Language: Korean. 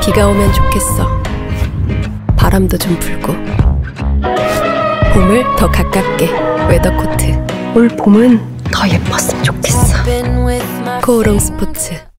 비가 오면 좋겠어. 바람도 좀 불고. 봄을 더 가깝게 weather coat. 올 봄은 더 예뻤으면 좋겠어. 코오롱 스포츠.